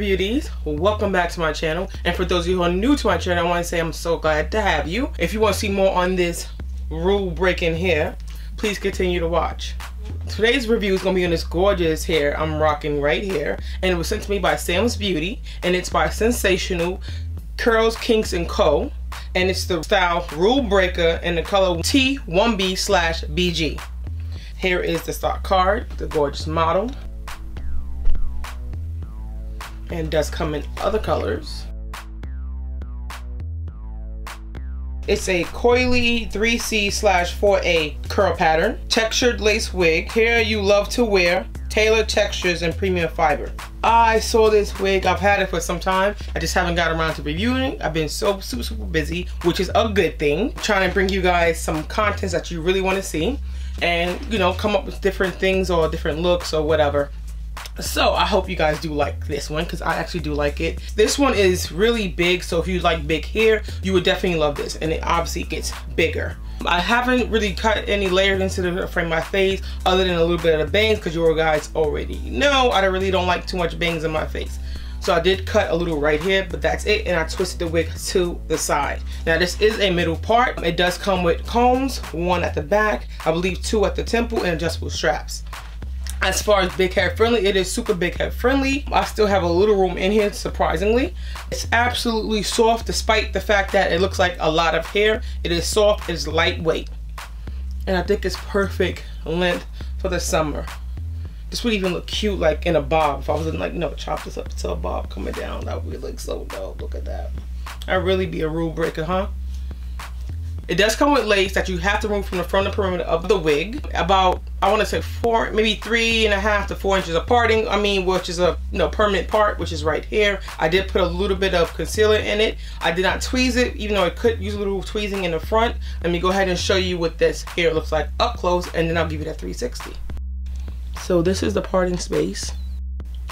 beauties. Welcome back to my channel. And for those of you who are new to my channel I want to say I'm so glad to have you. If you want to see more on this rule breaking hair please continue to watch. Today's review is going to be on this gorgeous hair I'm rocking right here. And it was sent to me by Sam's Beauty and it's by Sensationnel Curls Kinks and Co. And it's the style Rule Breaker in the color T1B slash BG here is the stock card the gorgeous model and does come in other colors. It's a coily 3C slash 4A curl pattern, textured lace wig, hair you love to wear, tailored textures and premium fiber. I saw this wig, I've had it for some time. I just haven't got around to reviewing. I've been so super, super busy, which is a good thing. trying to bring you guys some contents that you really want to see and, you know, come up with different things or different looks or whatever so I hope you guys do like this one because I actually do like it. This one is really big, so if you like big hair, you would definitely love this. And it obviously gets bigger. I haven't really cut any layers into the frame of my face other than a little bit of the bangs because you guys already know I really don't like too much bangs in my face. So I did cut a little right here, but that's it. And I twisted the wig to the side. Now this is a middle part. It does come with combs, one at the back, I believe two at the temple and adjustable straps. As far as big head friendly, it is super big head friendly. I still have a little room in here, surprisingly. It's absolutely soft despite the fact that it looks like a lot of hair. It is soft, it's lightweight. And I think it's perfect length for the summer. This would even look cute like in a bob. If I was in like, you know, chop this up to a bob coming down, that would look so dope. Look at that. I'd really be a rule breaker, huh? It does come with lace that you have to remove from the front of the perimeter of the wig. About, I want to say four, maybe three and a half to four inches of parting. I mean, which is a you know, permanent part, which is right here. I did put a little bit of concealer in it. I did not tweeze it, even though I could use a little tweezing in the front. Let me go ahead and show you what this hair looks like up close, and then I'll give you that 360. So this is the parting space.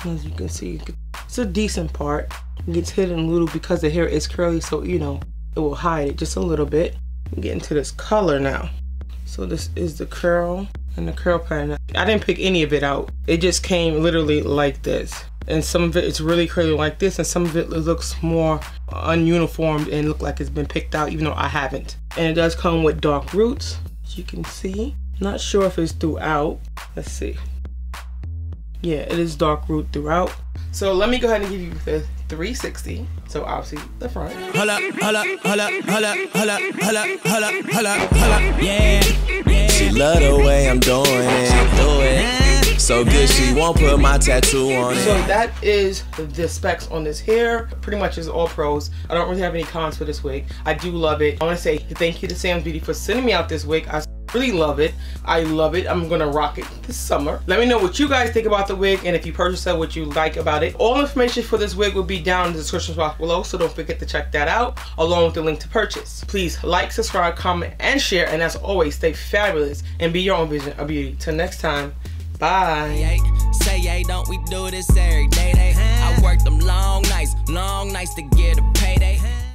As you can see, it's a decent part. It gets hidden a little because the hair is curly, so you know, it will hide it just a little bit. Get into this color now. So this is the curl and the curl pattern. I didn't pick any of it out. It just came literally like this. And some of it is really curly like this and some of it looks more ununiformed and look like it's been picked out even though I haven't. And it does come with dark roots, as you can see. Not sure if it's throughout. Let's see. Yeah, it is dark root throughout. So let me go ahead and give you the 360. So obviously the front. Hold up, hold up, hold up, hold up, hold up, hold up, hold up, hold up, hold up. Yeah, yeah. She love the way I'm doing it. Do it. So good she won't put my tattoo on it. So that is the specs on this hair. Pretty much is all pros. I don't really have any cons for this wig. I do love it. I want to say thank you to Sam's Beauty for sending me out this wig. I really love it. I love it. I'm gonna rock it this summer. Let me know what you guys think about the wig and if you purchase it what you like about it. All information for this wig will be down in the description box below so don't forget to check that out along with the link to purchase. Please like subscribe comment and share and as always stay fabulous and be your own vision of beauty. Till next time bye. Say hey don't we do this every day i work them long nights long nights to get a payday